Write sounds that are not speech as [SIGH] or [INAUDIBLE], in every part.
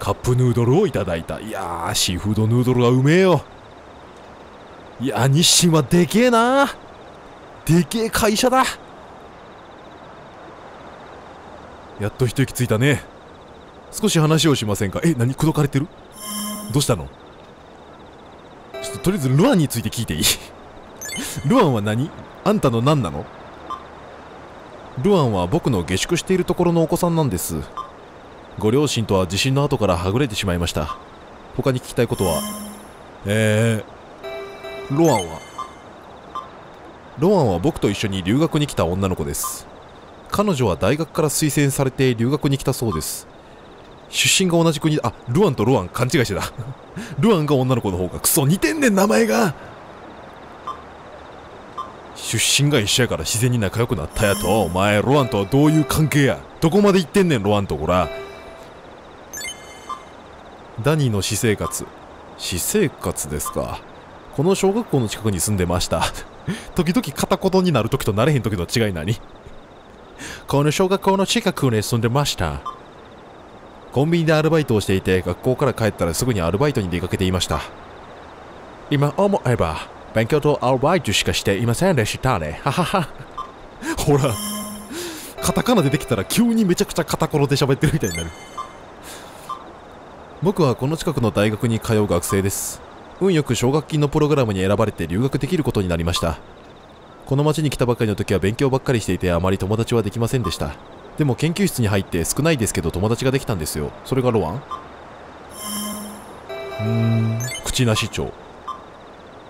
カップヌードルをいただいた。いやーシーフードヌードルがうめえよ。いや日清はでけえな。でけえ会社だ。やっと一息ついたね。少し話をしませんか？え何？口説かれてる？どうしたの？ちょっととりあえずルアンについて聞いていい？ルアンは何？あんたの何なの？ルアンは僕の下宿しているところのお子さんなんです。ご両親とは地震の後からはぐれてしまいました。他に聞きたいことは？えー、ロアンは？ロアンは僕と一緒に留学に来た女の子です。彼女は大学から推薦されて留学に来たそうです。出身が同じ国あルアンとロアン勘違いしてた。[LAUGHS] ルアンが女の子の方がクソ似てんねん名前が。出身が一緒やから自然に仲良くなったやと。お前ロアンとはどういう関係や？どこまで行ってんねんロアンとこらダニーの私生活。私生活ですか。この小学校の近くに住んでました。[LAUGHS] 時々片言になる時となれへん時の違い何？この小学校の近くに住んでました。コンビニでアルバイトをしていて学校から帰ったらすぐにアルバイトに出かけていました。今思えば勉強とアルバイトしかしていませんでしたね。ははは。ほら。カタカナ出てきたら急にめちゃくちゃカタコロで喋ってるみたいになる。僕はこの近くの大学に通う学生です。運よく奨学金のプログラムに選ばれて留学できることになりました。この町に来たばかりの時は勉強ばっかりしていてあまり友達はできませんでした。でも研究室に入って少ないですけど友達ができたんですよ。それがロアン。うーん。口なし町。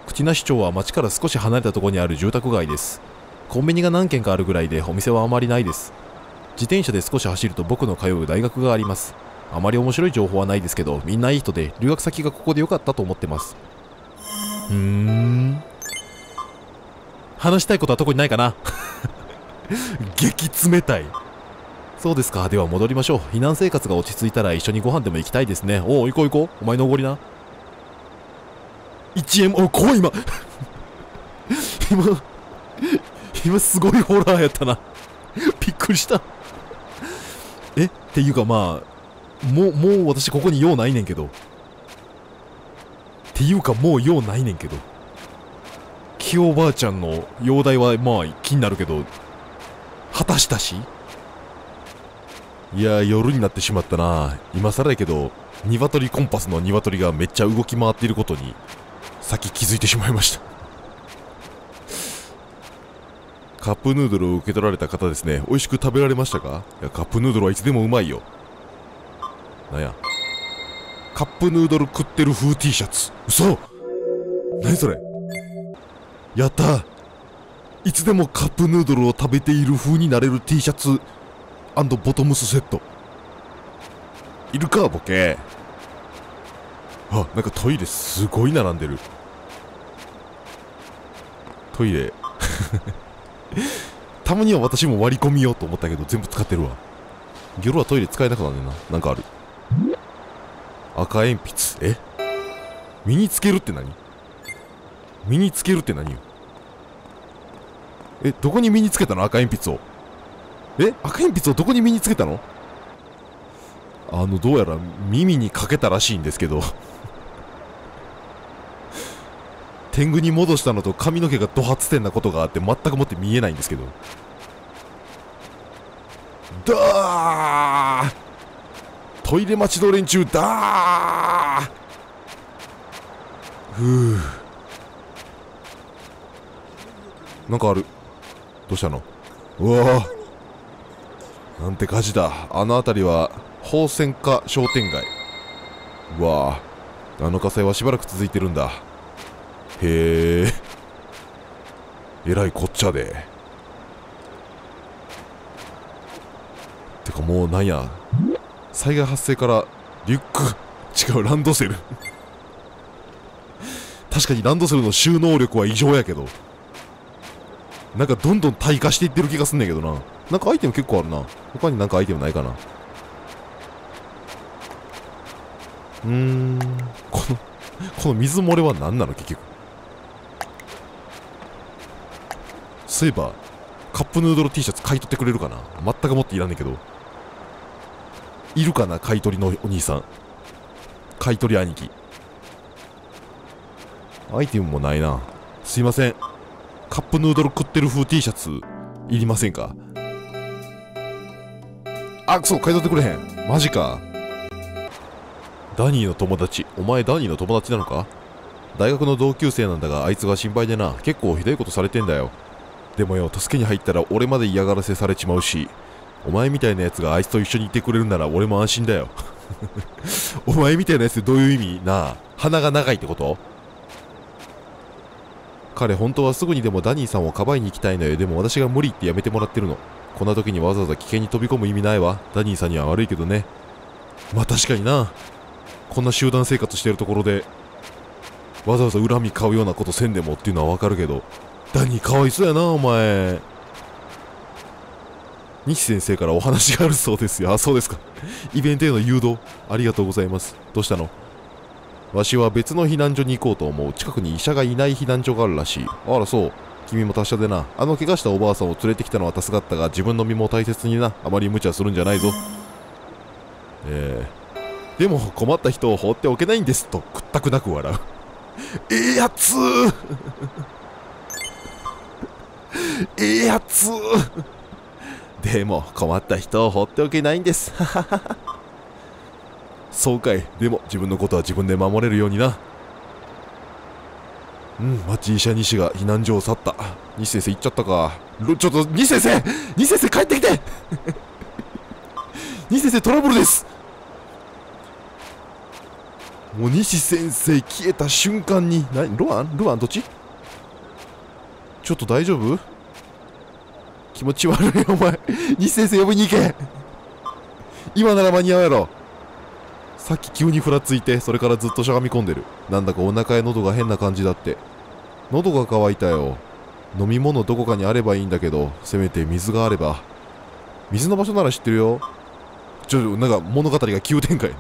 口なし町は町から少し離れたところにある住宅街です。コンビニが何軒かあるぐらいでお店はあまりないです。自転車で少し走ると僕の通う大学があります。あまり面白い情報はないですけどみんないい人で留学先がここで良かったと思ってます。うーん。話したいことは特にないかな。[LAUGHS] 激冷たい。そうですか。では戻りましょう。避難生活が落ち着いたら一緒にご飯でも行きたいですね。おお行こう行こう。お前のおごりな。1円。お怖い今。[LAUGHS] 今今すごいホラーやったな。びっくりした。え？っていうかまあもうもう私ここに用ないねんけど。っていうかもう用ないねんけど。キヨおばあちゃんの容体はまあ気になるけど果たしたし？いや夜になってしまったな。今更やけど鶏コンパスの鶏がめっちゃ動き回っていることにさっき気づいてしまいました。カップヌードルを受け取られた方ですね。美味しく食べられましたか？いやカップヌードルはいつでもうまいよ。なんや？カップヌードル食ってる風 T シャツ。嘘！何それ？やった！いつでもカップヌードルを食べている風になれる T シャツボトムスセットいるかボケ。あなんかトイレすごい並んでる。トイレ。[LAUGHS] たまには私も割り込みようと思ったけど全部使ってるわ。ギョロはトイレ使えなくなんねんな。なんかある。赤鉛筆？え？身につけるって何？身につけるって何よ？えどこに身につけたの？赤鉛筆を。え？赤鉛筆をどこに身につけたの？あのどうやら耳にかけたらしいんですけど。[LAUGHS] 天狗に戻したのと髪の毛がド発点なことがあって全くもって見えないんですけど。だートイレ待ちの連中だ。ふう。なんかある。どうしたの？うわ。なんて火事だ。あの辺りは宝泉家商店街。うわ。ああの火災はしばらく続いてるんだ。へえ。えらいこっちゃで。てかもうなんや。災害発生からリュック違うランドセル。[LAUGHS] 確かにランドセルの収納力は異常やけど。なんかどんどん退化していってる気がすんねんけどな。なんかアイテム結構あるな。他になんかアイテムないかな。うーん。このこの水漏れは何なの？結局。そういえばカップヌードル T シャツ買い取ってくれるかな？全く持っていらんねんけど。いるかな買い取りのお兄さん。買い取り兄貴。アイテムもないな。すいません。カップヌードル食ってる風 T シャツいりませんか？あそう買い取ってくれへん。マジか。ダニーの友達。お前ダニーの友達なのか？大学の同級生なんだがあいつが心配でな。結構ひどいことされてんだよ。でもよ助けに入ったら俺まで嫌がらせされちまうし。お前みたいなやつがあいつと一緒にいてくれるなら俺も安心だよ。[LAUGHS] お前みたいなやつってどういう意味？なあ。鼻が長いってこと？彼本当はすぐにでもダニーさんをかばいに行きたいのよ。でも私が無理ってやめてもらってるの。こんな時にわざわざ危険に飛び込む意味ないわ。ダニーさんには悪いけどね。まあ確かにな。こんな集団生活してるところでわざわざ恨み買うようなことせんでもっていうのはわかるけど。ダニーかわいそうやなお前。西先生からお話があるそうですよ。あそうですか。イベントへの誘導ありがとうございます。どうしたの？わしは別の避難所に行こうと思う。近くに医者がいない避難所があるらしい。あらそう。君も達者でな。あの怪我したおばあさんを連れてきたのは助かったが自分の身も大切にな。あまり無茶するんじゃないぞ。えー、でも困った人を放っておけないんですと。くったくなく笑う。ええやつええやつでも困った人を放っておけないんです。[LAUGHS] そうかい。でも自分のことは自分で守れるようにな。うん町医者西が避難所を去った。西先生行っちゃったか。ちょっと西先生!西先生帰ってきて! [LAUGHS] 西先生トラブルです!もう西先生消えた瞬間に。何？ロアン？ロアンどっち？ちょっと大丈夫？気持ち悪いお前。西先生呼びに行け。今なら間に合うやろ。さっき急にふらついてそれからずっとしゃがみ込んでる。なんだかお腹や喉が変な感じだって。喉が渇いたよ。飲み物どこかにあればいいんだけどせめて水があれば。水の場所なら知ってるよ。ちょなんか物語が急展開。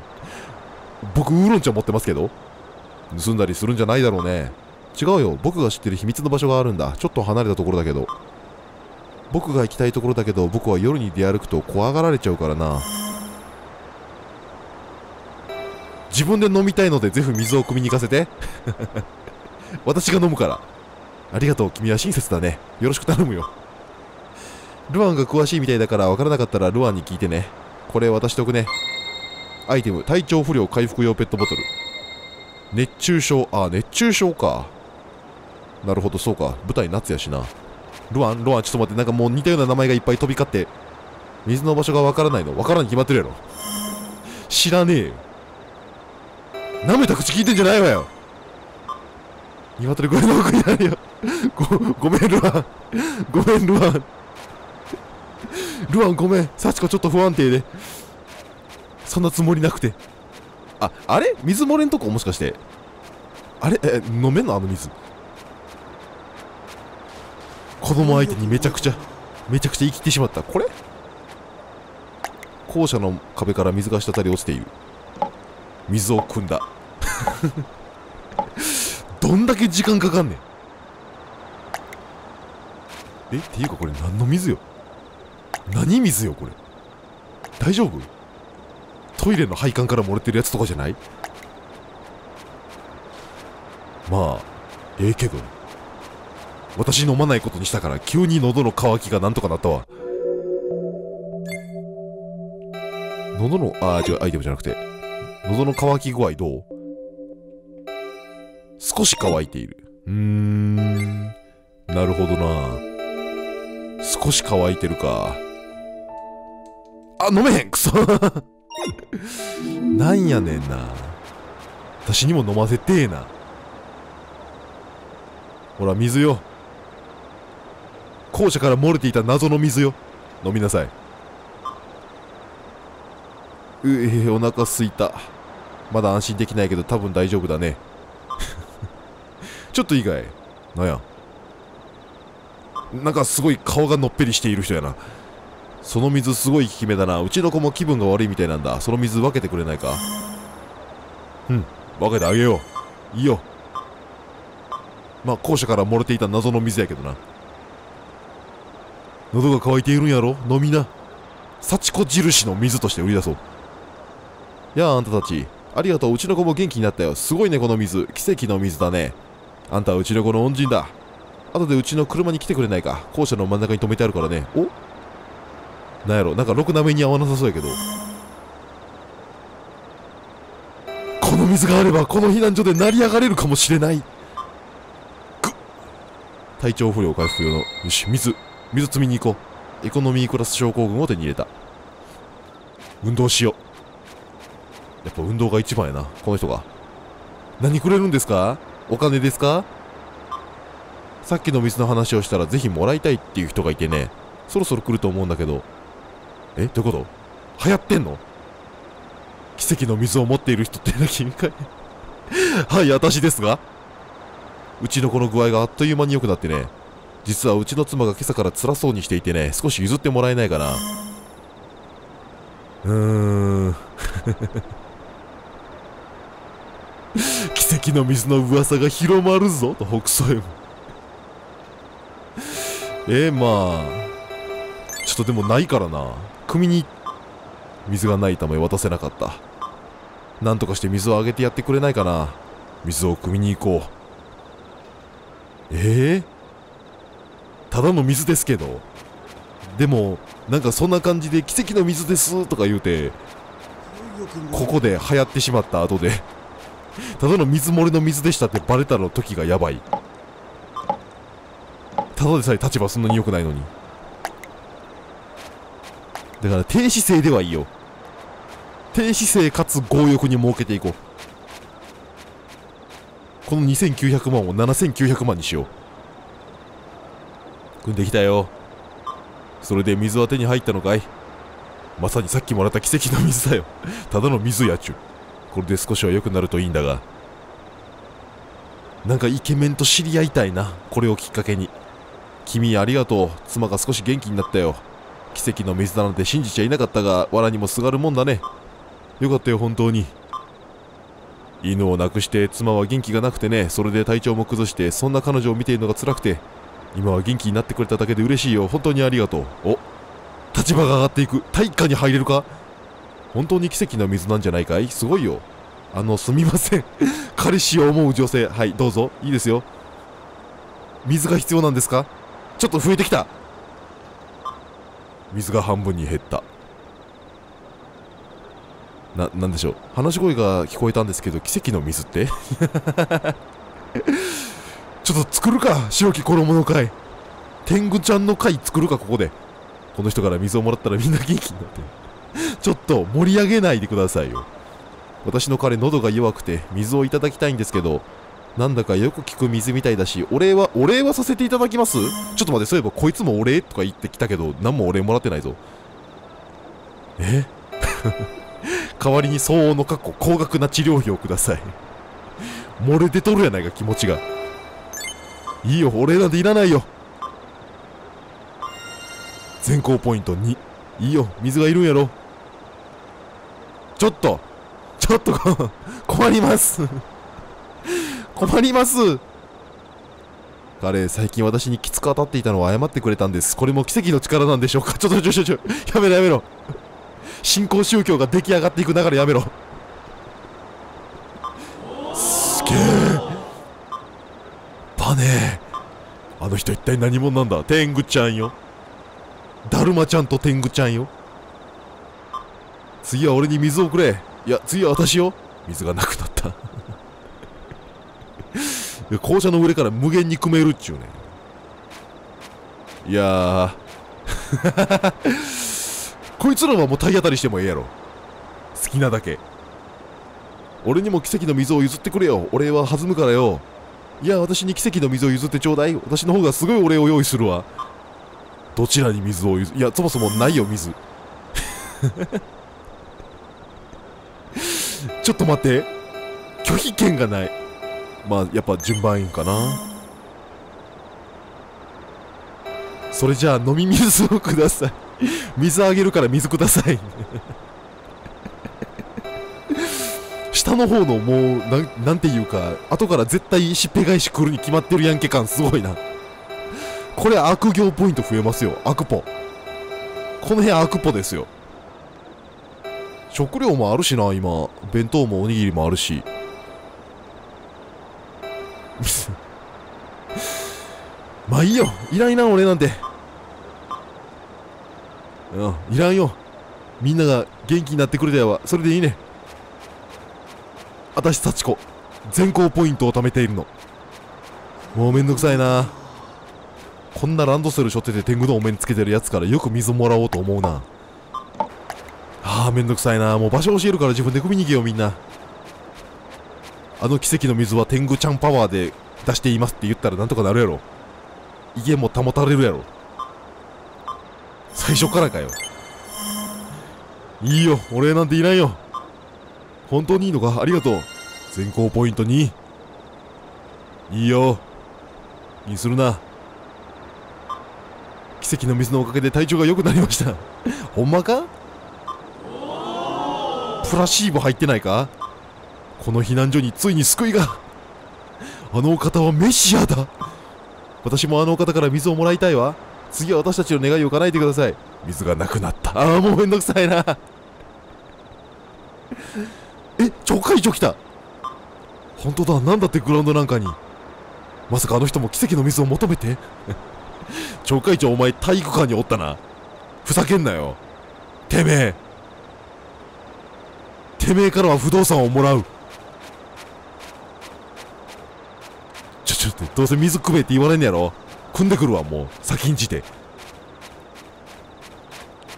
僕ウーロン茶持ってますけど。盗んだりするんじゃないだろうね。違うよ。僕が知ってる秘密の場所があるんだ。ちょっと離れたところだけど。僕が行きたいところだけど僕は夜に出歩くと怖がられちゃうからな。自分で飲みたいのでぜひ水を汲みに行かせて。[LAUGHS] 私が飲むから。ありがとう君は親切だね。よろしく頼むよ。ルアンが詳しいみたいだから分からなかったらルアンに聞いてね。これ渡しておくね。アイテム体調不良回復用ペットボトル。熱中症あ熱中症か。なるほどそうか。舞台夏やしな。ルアンルアンちょっと待ってなんかもう似たような名前がいっぱい飛び交って水の場所がわからないの？わからんに決まってるやろ。知らねえよ。舐めた口聞いてんじゃないわよ。鶏小屋の奥にあるよ。ごごめんルアン。ごめんルアン。ルアンごめん。幸子ちょっと不安定で。そんなつもりなくて。ああれ？水漏れんとこ？もしかして。あれ？え飲めんの？あの水。子供相手にめちゃくちゃめちゃくちゃ生きてしまった。これ？校舎の壁から水が滴り落ちている。水を汲んだ。[LAUGHS] どんだけ時間かかんねん。え？っていうかこれ何の水よ？何水よこれ？大丈夫？トイレの配管から漏れてるやつとかじゃない？まあええけど。私飲まないことにしたから急に喉の渇きがなんとかなったわ。喉のあー違うアイテムじゃなくて喉の渇き具合どう？少し乾いている。うーん。なるほどな。少し乾いてるか。あ飲めへん！くそ。[LAUGHS] なんやねんな。私にも飲ませてえな。ほら水よ。校舎から漏れていた謎の水よ。飲みなさい。うえー、お腹すいた。まだ安心できないけど多分大丈夫だね。[LAUGHS] ちょっといいかい？なんや？なんかすごい顔がのっぺりしている人やな。その水すごい効き目だな。うちの子も気分が悪いみたいなんだ。その水分けてくれないか？うん分けてあげよう。いいよ。まあ校舎から漏れていた謎の水やけどな。喉が渇いているんやろ？飲みな。幸子印の水として売り出そう。やああんたたち。ありがとう。うちの子も元気になったよ。すごいねこの水。奇跡の水だね。あんたはうちの子の恩人だ。後でうちの車に来てくれないか。校舎の真ん中に止めてあるからね。お？なんやろ？なんかろくな目に合わなさそうやけど。この水があればこの避難所で成り上がれるかもしれない。体調不良回復用のよし水。水積みに行こう。エコノミークラス症候群を手に入れた。運動しよう。やっぱ運動が一番やな。この人が。何くれるんですか？お金ですか？さっきの水の話をしたらぜひもらいたいっていう人がいてね。そろそろ来ると思うんだけど。え？どういうこと？流行ってんの？奇跡の水を持っている人ってな君かい [LAUGHS] はい私ですが。うちの子の具合があっという間に良くなってね。実はうちの妻が今朝から辛そうにしていてね少し譲ってもらえないかな。うーん。[LAUGHS] 奇跡の水の噂が広まるぞと北総へえー、まあ。ちょっとでもないからな。組に水がないため渡せなかった。なんとかして水をあげてやってくれないかな。水を汲みに行こう。えー、ただの水ですけど。でもなんかそんな感じで奇跡の水ですとか言うてここで流行ってしまった後で。ただの水漏れの水でしたってバレたの時がやばい。ただでさえ立場そんなに良くないのに。だから低姿勢ではいいよ。低姿勢かつ強欲に設けていこう。この2900万を7900万にしよう。組んできたよ。それで水は手に入ったのかい？まさにさっきもらった奇跡の水だよ。ただの水やちゅこれで少しは良くなるといいんだが。なんかイケメンと知り合いたいなこれをきっかけに。君ありがとう。妻が少し元気になったよ。奇跡の水だなんて信じちゃいなかったが藁にもすがるもんだね。よかったよ本当に。犬を亡くして妻は元気がなくてね。それで体調も崩してそんな彼女を見ているのが辛くて。今は元気になってくれただけで嬉しいよ。本当にありがとう。お立場が上がっていく。体下に入れるか？本当に奇跡の水なんじゃないかい？すごいよ。あのすみません。[LAUGHS] 彼氏を思う女性。はいどうぞ。いいですよ。水が必要なんですか？ちょっと増えてきた。水が半分に減った。な、なんでしょう。話し声が聞こえたんですけど奇跡の水って？[LAUGHS] ちょっと作るか白き衣の会。天狗ちゃんの会作るかここで。この人から水をもらったらみんな元気になって。ちょっと盛り上げないでくださいよ。私の彼喉が弱くて水をいただきたいんですけどなんだかよく聞く水みたいだしお礼はお礼はさせていただきます？ちょっと待ってそういえばこいつもお礼とか言ってきたけど何もお礼もらってないぞ。え？[LAUGHS] 代わりに相応の確保高額な治療費をください。漏れ出とるやないか気持ちが。いいよお礼なんていらないよ。全校ポイント2いいよ水がいるんやろ。ちょっとちょっと [LAUGHS] 困ります。[LAUGHS] 困ります。彼最近私にきつく当たっていたのを謝ってくれたんです。これも奇跡の力なんでしょうか？[LAUGHS] ちょっとちょちょちょやめろやめろ。新興宗教が出来上がっていく流れやめろ。すげえ。バネあの人一体何者なんだ？天狗ちゃんよ。だるまちゃんと天狗ちゃんよ。次は俺に水をくれ。いや次は私よ。水がなくなった。[LAUGHS] 校舎の上から無限に組めるっちゅうね。いや [LAUGHS] こいつらはもう体当たりしてもええやろ。好きなだけ。俺にも奇跡の水を譲ってくれよ。お礼は弾むからよ。いや私に奇跡の水を譲ってちょうだい私の方がすごいお礼を用意するわ。どちらに水を譲いやそもそもないよ水。[LAUGHS] ちょっと待って。拒否権がない。まあやっぱ順番いいんかな。それじゃあ飲み水をください。水あげるから水ください。下の方のもうななんていうか後から絶対しっぺ返し来るに決まってるやんけ感すごいな。これ悪行ポイント増えますよ悪ポ。この辺悪ポですよ。食料もあるしな今。弁当もおにぎりもあるし。[LAUGHS] まあいいよ。いらんいらん俺なんて。うんいらんよ。みんなが元気になってくれたわそれでいいね。私幸子全校ポイントを貯めているの。もうめんどくさいな。こんなランドセル背負ってて天狗のお面つけてるやつからよく水もらおうと思うな。ああめんどくさいな。もう場所教えるから自分で組み逃げよみんな。あの奇跡の水は天狗ちゃんパワーで出していますって言ったらなんとかなるやろ。威厳も保たれるやろ。最初からかよ。いいよ。お礼なんていないよ。本当にいいのか？ありがとう。全校ポイント2いいよ。いいするな。奇跡の水のおかげで体調が良くなりました。[LAUGHS] ほんまか？プラシーボ入ってないか？この避難所についに救いが。あのお方はメシアだ。私もあのお方から水をもらいたいわ。次は私たちの願いを叶えてください。水がなくなった。ああもうめんどくさいな。え超会長来た。本当だなんだってグラウンドなんかに。まさかあの人も奇跡の水を求めて？町会長お前体育館におったな。ふざけんなよ。てめえ。てめえからは不動産をもらう。ちょちょっとどうせ水くべって言われんねやろ。汲んでくるわもう。先んじて。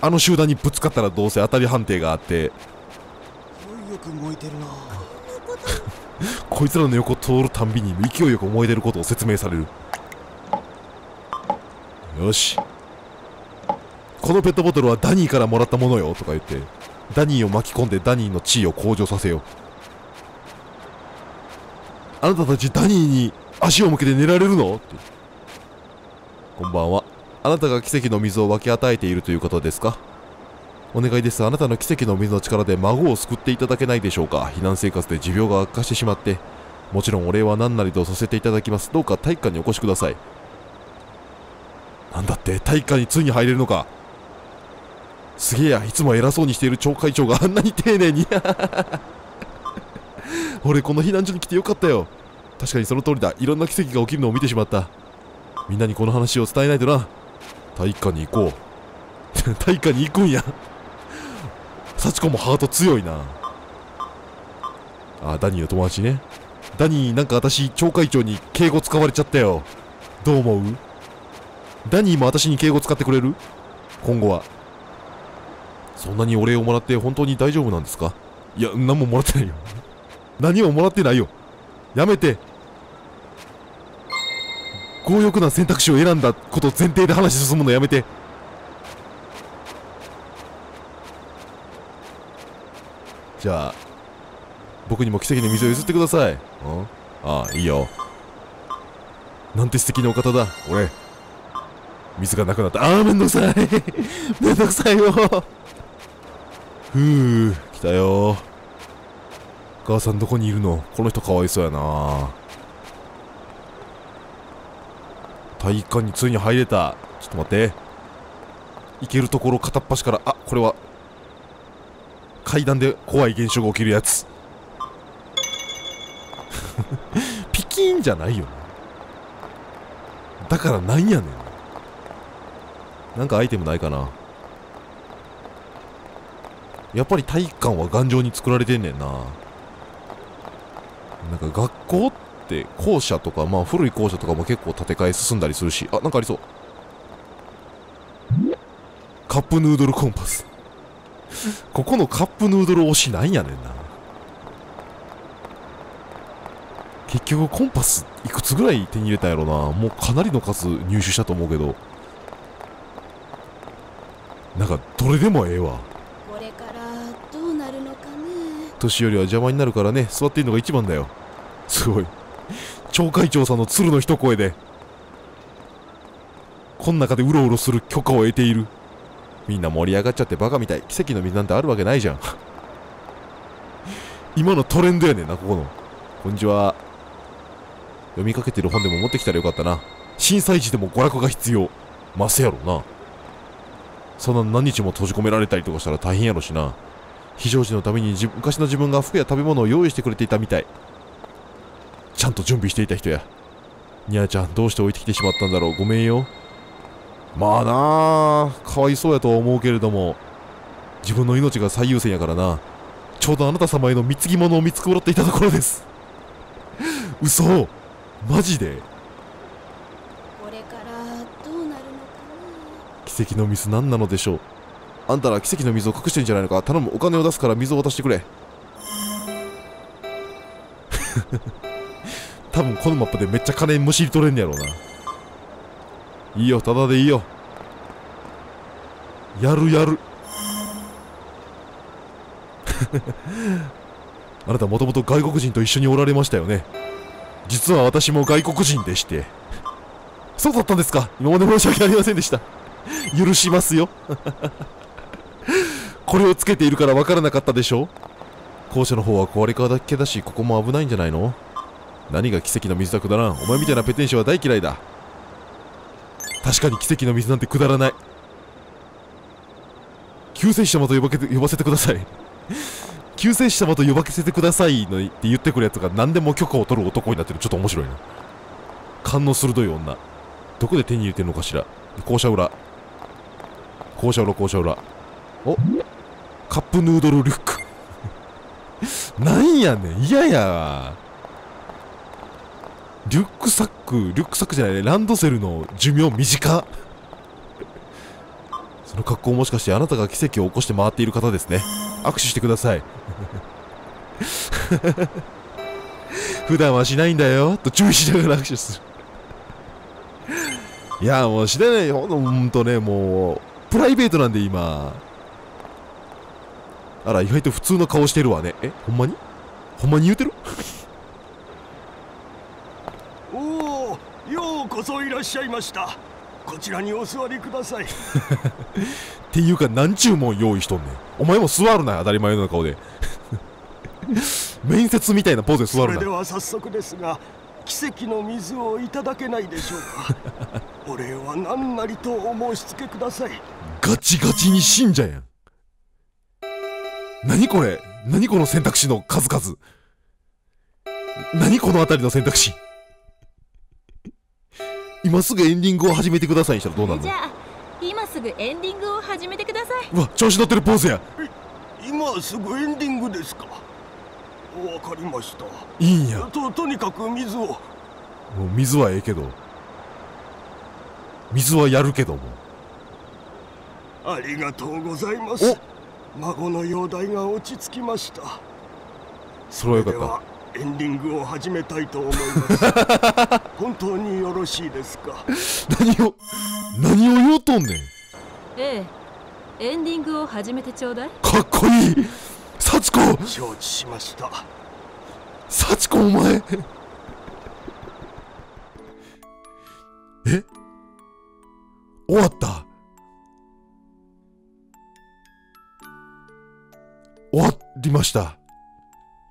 あの集団にぶつかったらどうせ当たり判定があって。く燃えてるな [LAUGHS] こいつらの横通るたんびに勢いよく燃えてることを説明される。よし。このペットボトルはダニーからもらったものよとか言って。ダニーを巻き込んでダニーの地位を向上させよう。あなたたちダニーに足を向けて寝られるの？って。こんばんは。あなたが奇跡の水を分け与えているということですか？お願いです。あなたの奇跡の水の力で孫を救っていただけないでしょうか。避難生活で持病が悪化してしまってもちろんお礼は何なりとさせていただきます。どうか体育館にお越しください。なんだって体育館についに入れるのか。すげえやいつも偉そうにしている町会長があんなに丁寧に。[LAUGHS] 俺この避難所に来てよかったよ。確かにその通りだ。いろんな奇跡が起きるのを見てしまった。みんなにこの話を伝えないとな。体育館に行こう。[LAUGHS] 体育館に行くんや。幸子もハート強いな。あダニーの友達ね。ダニーなんか私町会長に敬語使われちゃったよ。どう思う？ダニーも私に敬語使ってくれる？今後は。そんなにお礼をもらって本当に大丈夫なんですか？いや何ももらってないよ。[LAUGHS] 何ももらってないよ。やめて。強欲な選択肢を選んだこと前提で話進むのやめて。じゃあ僕にも奇跡の水を譲ってください。ん？ああ、いいよ。なんて素敵なお方だ、俺。水がなくなった。ああ、めんどくさい。[LAUGHS] めんどくさいよ。ふう、来たよ。母さんどこにいるの？この人かわいそうやな。体育館についに入れた。ちょっと待って。行けるところ片っ端から、あ、これは階段で怖い現象が起きるやつ。[LAUGHS] ピキーンじゃないよだからなんやねん。なんかアイテムないかな。やっぱり体育館は頑丈に作られてんねんな。なんか学校って校舎とかまあ古い校舎とかも結構建て替え進んだりするし。あなんかありそう。カップヌードルコンパス。ここのカップヌードル推しなんやねんな。結局コンパスいくつぐらい手に入れたんやろな。もうかなりの数入手したと思うけど。なんかどれでもええわ。これからどうなるのかね。年寄りは邪魔になるからね。座っているのが一番だよ。すごい。町会長さんの鶴の一声で。こん中でうろうろする許可を得ているみんな盛り上がっちゃってバカみたい。奇跡の水なんてあるわけないじゃん。[LAUGHS] 今のトレンドやねんなここの。こんにちは。読みかけてる本でも持ってきたらよかったな。震災時でも娯楽が必要。マスやろな。そんな何日も閉じ込められたりとかしたら大変やろしな。非常時のために昔の自分が服や食べ物を用意してくれていたみたい。ちゃんと準備していた人や。にゃーちゃんどうして置いてきてしまったんだろう。ごめんよ。まあなあかわいそうやとは思うけれども自分の命が最優先やからな。ちょうどあなた様への貢ぎ物を見繕っていたところです。嘘。マジで。これからどうなるのか奇跡の水何なのでしょう。あんたら奇跡の水を隠してるんじゃないのか。頼むお金を出すから水を渡してくれ。多分このマップでめっちゃ金むしり取れんねやろうないいよただでいいよ。やるやる。[LAUGHS] あなたもともと外国人と一緒におられましたよね。実は私も外国人でして。そうだったんですか。今まで申し訳ありませんでした。許しますよ。[LAUGHS] これをつけているから分からなかったでしょ校舎の方は壊れかだけだしここも危ないんじゃないの。何が奇跡の水だくだらんお前みたいなペテン師は大嫌いだ。確かに奇跡の水なんてくだらない。救世主様と呼ばけ呼ばせてください。[LAUGHS] 救世主様と呼ばせてくださいのって言ってくるやつが何でも許可を取る男になってるちょっと面白いな。勘の鋭い女。どこで手に入れてるのかしら。校舎裏。校舎裏校舎裏おカップヌードルリュック。[LAUGHS] なんやねん。嫌やリュックサックリュックサックじゃないランドセルの寿命短。っ [LAUGHS] その格好もしかしてあなたが奇跡を起こして回っている方ですね。握手してください。[LAUGHS] 普段はしないんだよ。と注意しながら握手する。[LAUGHS] いやもうしてない。ほんとほんとねもうプライベートなんで今。あら意外と普通の顔してるわね。えほんまに？ほんまに言うてるおおよういらっしゃいましたこちらにお座りくださいっていうか何注文用意しとんねんお前も座るな当たり前のような顔で面接みたいなポーズで座るそれでは早速ですが奇跡の水をいただけないでしょうかお礼は何なりとお申し付けくださいガチガチに信者やん何これ何この選択肢の数々何この辺りの選択肢今すぐエンディングを始めてくださいにしたらどうなるの？じゃあ今すぐエンディングを始めてください。うわ調子乗ってるポーズや。今すぐエンディングですか？わかりました。いいんや。ととにかく水を。もう水はええけど。水はやるけども。ありがとうございます。孫の容体が落ち着きました。それはよかっではエンディングを始めたいと思います。本当によろしいですか？た何を何を言うとんねん。ええエンディングを始めてちょうだい。かっこいい。幸子。承知しました。幸子お前。え？終わった？終わりました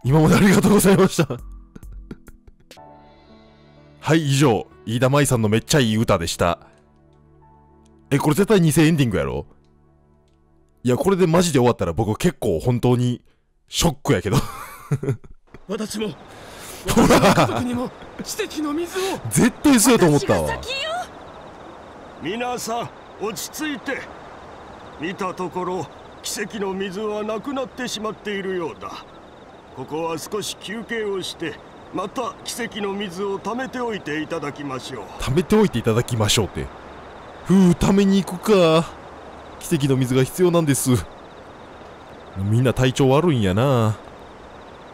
今までありがとうございました。はい以上。飯田舞さんのめっちゃいい歌でした。えこれ絶対偽エンディングやろ？いやこれでマジで終わったら僕結構本当にショックやけど。私もほら。家族にも奇跡の水を。絶対そうやと思ったわ。皆さん落ち着いて。見たところ奇跡の水はなくなってしまっているようだここは少し休憩をしてまた奇跡の水を貯めておいていただきましょう。貯めておいていただきましょうって。ふう貯めに行くか。奇跡の水が必要なんです。みんな体調悪いんやな。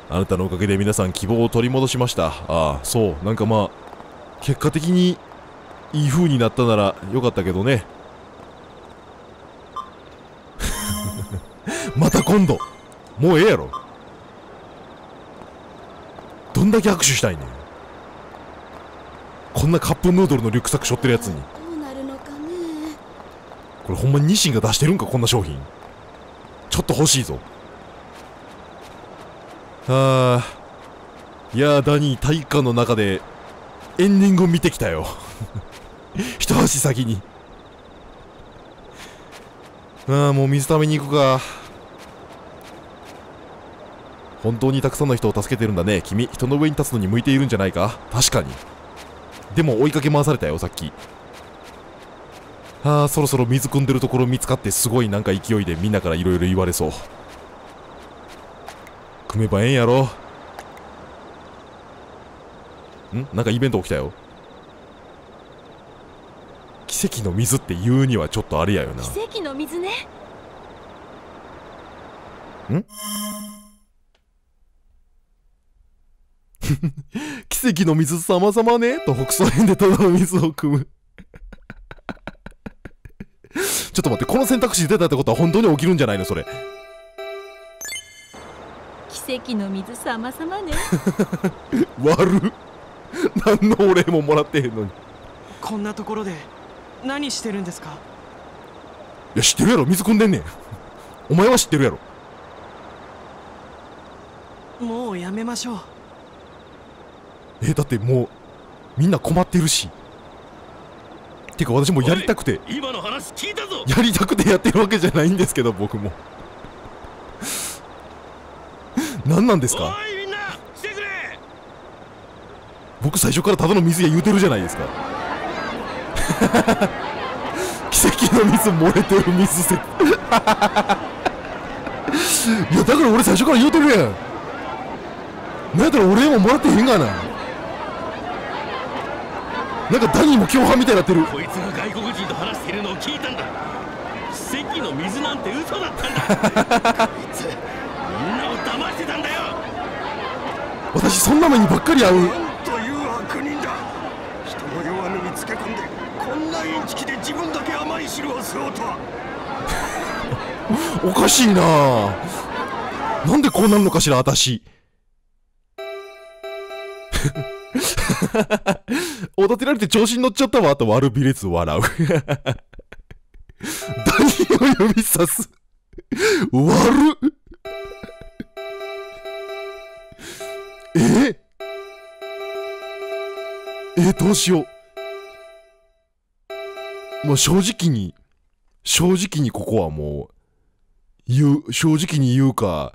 あなたのおかげで皆さん希望を取り戻しました。ああそう。なんかまあ結果的にいい風になったならよかったけどね。[LAUGHS] また今度。もうええやろ。んだけ握手したいねこんなカップヌードルのリュックサック背負ってるやつに。どうなるのかねこれほんまにニシンが出してるんかこんな商品。ちょっと欲しいぞ。はあいやーダニー体育館の中でエンディングを見てきたよ。[LAUGHS] 一足先に。ああもう水ために行くか。本当にたくさんの人を助けてるんだね。君人の上に立つのに向いているんじゃないか？確かに。でも追いかけ回されたよさっき。あーそろそろ水汲んでるところ見つかってすごいなんか勢いでみんなからいろいろ言われそう。組めばええんやろ。ん？なんかイベント起きたよ。奇跡の水って言うにはちょっとあれやよな。奇跡の水ね [LAUGHS] 奇跡の水様々ねと北総園でただの水を汲む。[LAUGHS] ちょっと待ってこの選択肢出たってことは本当に起きるんじゃないのそれ。奇跡の水様々ね。[LAUGHS] 悪っ。何のお礼ももらってへんのに。こんなところで何してるんですか？いや知ってるやろ。水汲んでんねん。お前は知ってるやろ。もうやめましょうえだってもうみんな困ってるし。てか私もやりたくて。今の話聞いたぞ。やりたくてやってるわけじゃないんですけど僕も。何なんですか？僕最初からただの水や言うてるじゃないですか。[LAUGHS] 奇跡の水漏れてる水説 [LAUGHS] いやだから俺最初から言うてるやん。なんやったら俺ももらってへんがななんかダニーも共犯みたいになってる。こいつが外国人と話しているのを聞いたんだ。奇跡の水なんて嘘だったんだ。[LAUGHS] こいつみんなを騙してたんだよ。私そんな目にばっかり合う。という悪人だ。人の弱みにつけ込んでこんなインチキで自分だけ甘い汁を吸おうとは。[LAUGHS] おかしいな。あなんでこうなるのかしら私 [LAUGHS] [LAUGHS] [LAUGHS] おだてられて調子に乗っちゃったわ。と悪びれず笑う。何を指さす。悪っ。え？えどうしよう。もう正直に正直にここはもう言う正直に言うか。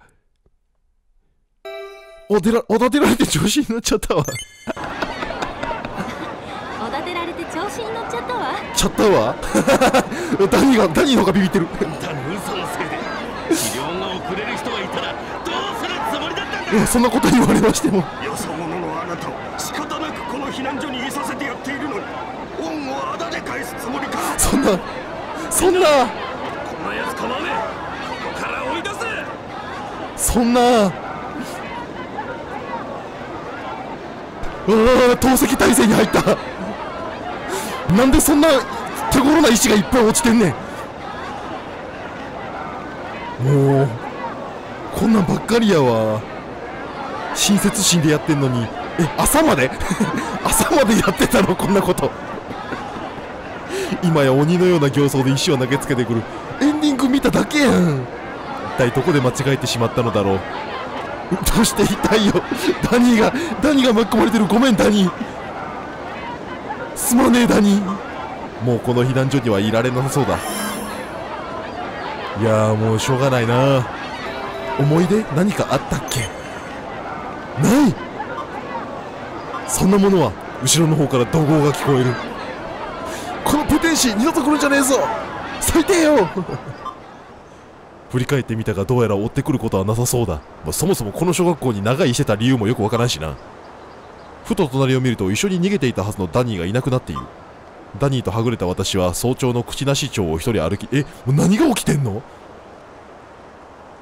おでらおだてられて調子に乗っちゃったわおだてられて調子に乗っちゃったわダニがダニの方がビビってるあんたの嘘のせいで治療が遅れる人がいたらどうするつもりだったんだそんなこと言われましてもよそ者のあなたを仕方なくこの避難所にいさせてやっているのに恩をあだで返すつもりかそんなそんなこんなやつ構わねえここから追い出せそんなうわ透析体制に入ったなんでそんな手頃な石がいっぱい落ちてんねん。もうこんなんばっかりやわ。親切心でやってんのに。え朝まで？[LAUGHS] 朝までやってたの？こんなこと。今や鬼のような形相で石を投げつけてくる。エンディング見ただけやん。一体どこで間違えてしまったのだろう。どうして痛いよ。ダニーがダニーが巻き込まれてる。ごめんダニ。ーすまねえダニーもうこの避難所にはいられなさそうだ。いやもうしょうがないな。思い出？何かあったっけ？ない！そんなものは後ろの方から怒号が聞こえる。このペテン師二度と来るんじゃねえぞ！最低よ！振り返ってみたがどうやら追ってくることはなさそうだ、まあそもそもこの小学校に長居してた理由もよくわからんしな。ふと隣を見ると一緒に逃げていたはずのダニーがいなくなっている。ダニーとはぐれた私は早朝の口なし町を一人歩きえもう何が起きてんの？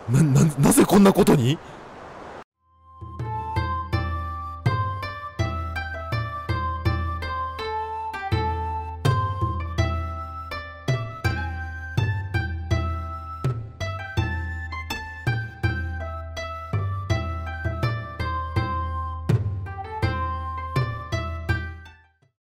なななぜこんなことに？